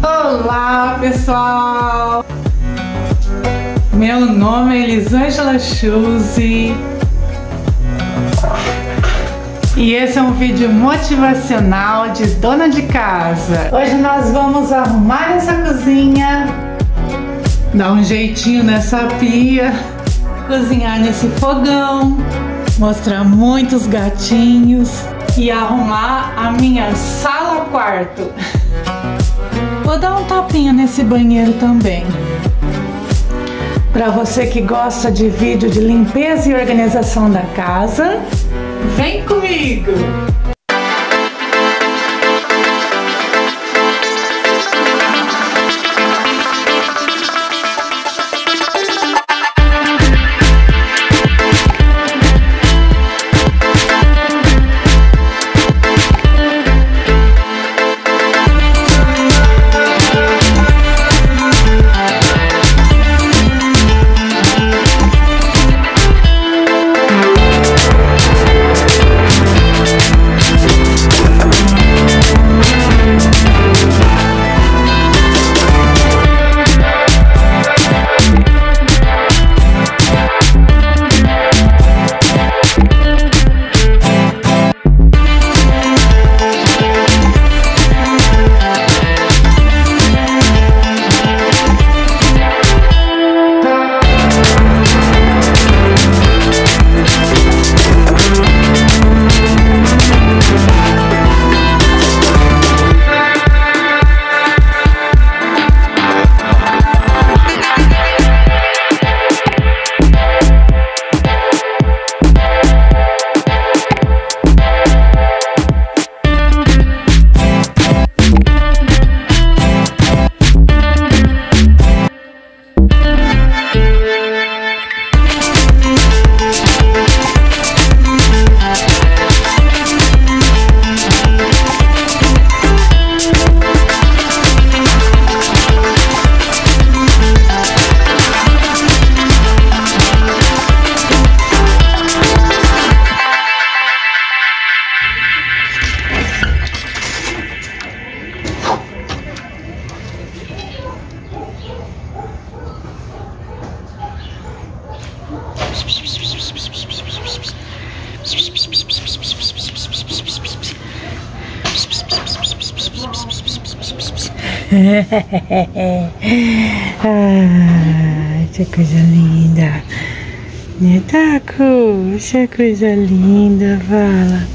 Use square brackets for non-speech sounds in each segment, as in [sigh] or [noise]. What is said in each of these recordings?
Olá pessoal! Meu nome é Elisângela Chuse e esse é um vídeo motivacional de dona de casa. Hoje nós vamos arrumar essa cozinha, dar um jeitinho nessa pia, cozinhar nesse fogão, mostrar muitos gatinhos e arrumar a minha sala-quarto. Vou dar um tapinha nesse banheiro também. Para você que gosta de vídeo de limpeza e organização da casa, vem comigo! [laughs] ah, que coisa linda. Né, Taco? Que coisa linda, fala.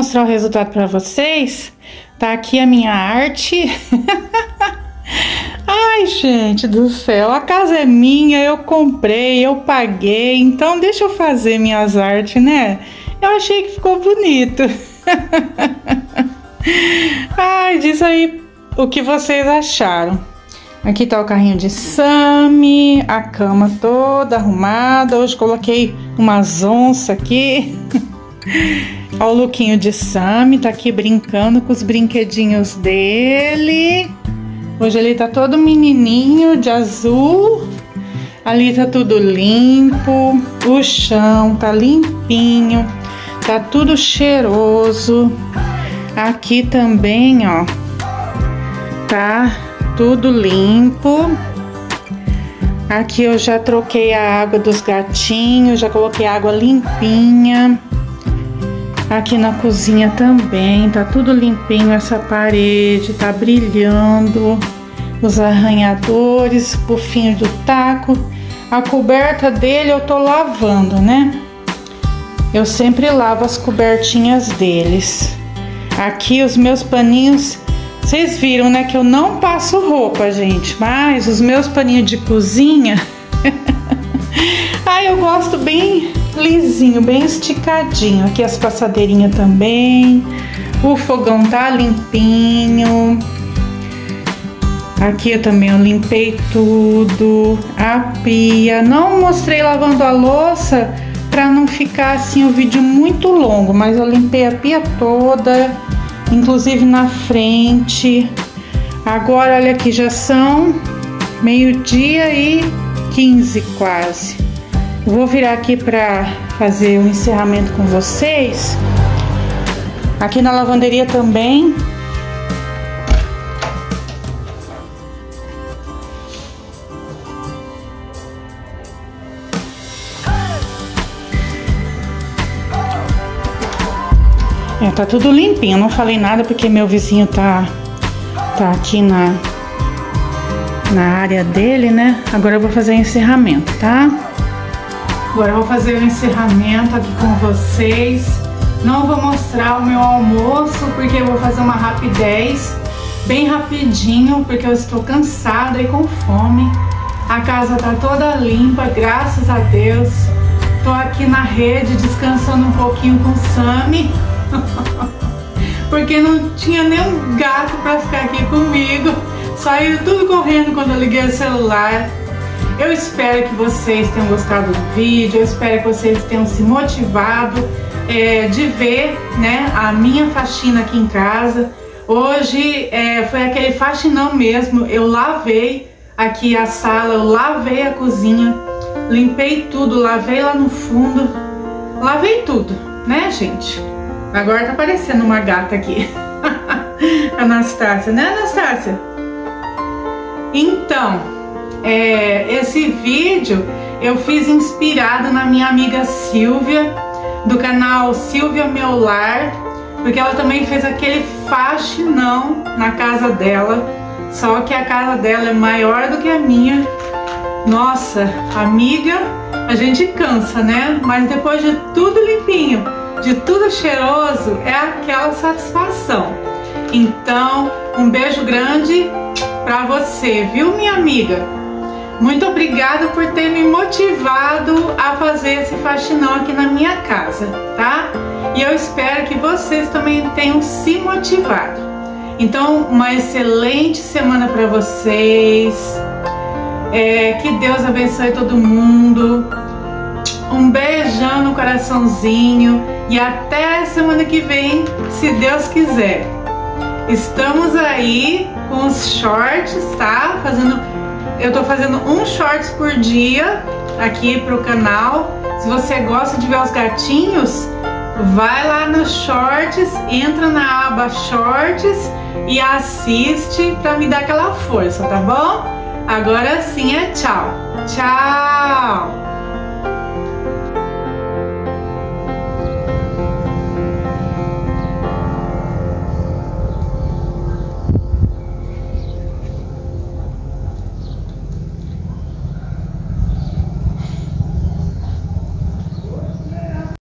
Mostrar o resultado para vocês. Tá aqui a minha arte. [laughs] Ai, gente do céu, a casa é minha, eu comprei, eu paguei, então deixa eu fazer minhas artes, né? Eu achei que ficou bonito. [laughs] Ai, diz aí o que vocês acharam. Aqui tá o carrinho de Sami, a cama toda arrumada. Hoje coloquei umas onças aqui. [laughs] Olha o lookinho de Sami, tá aqui brincando com os brinquedinhos dele. Hoje ele tá todo menininho de azul. Ali tá tudo limpo. O chão tá limpinho. Tá tudo cheiroso. Aqui também, ó. Tá tudo limpo. Aqui eu já troquei a água dos gatinhos, já coloquei água limpinha. Aqui na cozinha também, tá tudo limpinho essa parede, tá brilhando. Os arranhadores, pufinho do taco. A coberta dele eu tô lavando, né? Eu sempre lavo as cobertinhas deles. Aqui os meus paninhos, vocês viram, né, que eu não passo roupa, gente, mas os meus paninhos de cozinha, [laughs] ai, eu gosto bem lisinho, bem esticadinho. Aqui as passadeirinhas também. O fogão tá limpinho. Aqui eu também eu limpei tudo. A pia. Não mostrei lavando a louça para não ficar assim o vídeo muito longo, mas eu limpei a pia toda, inclusive na frente. Agora olha aqui, já são meio-dia e 15 quase. Vou virar aqui para fazer o um encerramento com vocês. Aqui na lavanderia também. É, tá tudo limpinho. não falei nada porque meu vizinho tá tá aqui na na área dele, né? Agora eu vou fazer o encerramento, tá? Agora eu vou fazer o encerramento aqui com vocês. Não vou mostrar o meu almoço porque eu vou fazer uma rapidez, bem rapidinho, porque eu estou cansada e com fome. A casa tá toda limpa, graças a Deus. Tô aqui na rede descansando um pouquinho com o Sami. [laughs] porque não tinha nenhum gato para ficar aqui comigo. Saiu tudo correndo quando eu liguei o celular. Eu espero que vocês tenham gostado do vídeo, eu espero que vocês tenham se motivado é, de ver né, a minha faxina aqui em casa. Hoje é, foi aquele faxinão mesmo, eu lavei aqui a sala, eu lavei a cozinha, limpei tudo, lavei lá no fundo, lavei tudo, né gente? Agora tá aparecendo uma gata aqui, [laughs] Anastácia, né Anastácia? Então, é, esse vídeo eu fiz inspirado na minha amiga Silvia, do canal Silvia Meu Lar, porque ela também fez aquele faxinão na casa dela, só que a casa dela é maior do que a minha. Nossa, amiga, a gente cansa, né? Mas depois de tudo limpinho, de tudo cheiroso, é aquela satisfação. Então, um beijo grande pra você, viu, minha amiga? Muito obrigada por ter me motivado a fazer esse faxinão aqui na minha casa, tá? E eu espero que vocês também tenham se motivado. Então, uma excelente semana para vocês. É, que Deus abençoe todo mundo. Um beijão no coraçãozinho e até semana que vem, se Deus quiser. Estamos aí com os shorts, tá? Fazendo eu tô fazendo um shorts por dia aqui pro canal. Se você gosta de ver os gatinhos, vai lá nos shorts, entra na aba shorts e assiste pra me dar aquela força, tá bom? Agora sim é tchau. Tchau!